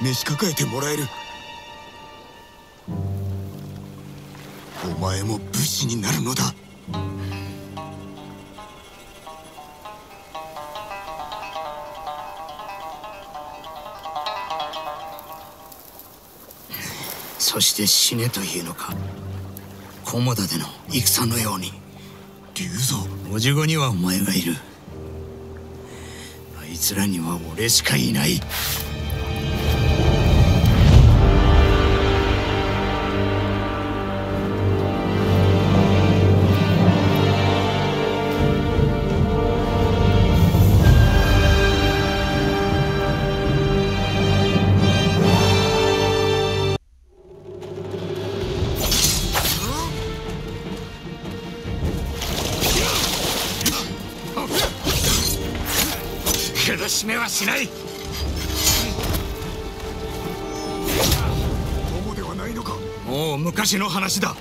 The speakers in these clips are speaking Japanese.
召し抱えてもらえる。お前も武士になるのだ。そして死ねというのか。菰田での戦のように。龍蔵。おじごにはお前がいる。あいつらには俺しかいない苦しめはしない。友ではないのか？もう昔の話だ。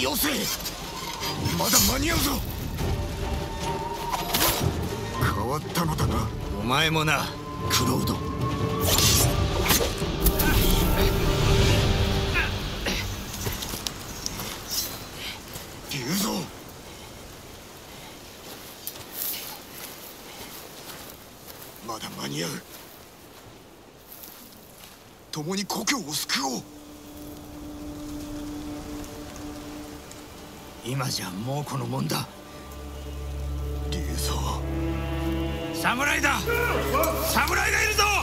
よせ！まだ間に合うぞ！変わったのだな。お前もなクロード。龍蔵まだ間に合う。共に故郷を救おう。今じゃもうこのもんだ。龍蔵侍だ。侍がいるぞ。